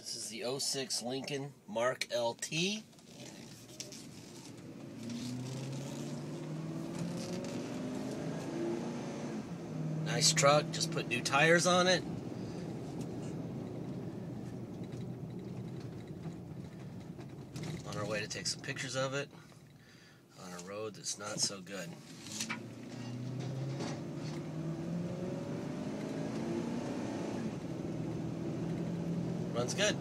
This is the 06 Lincoln Mark LT. Nice truck, just put new tires on it. On our way to take some pictures of it on a road that's not so good. Runs good.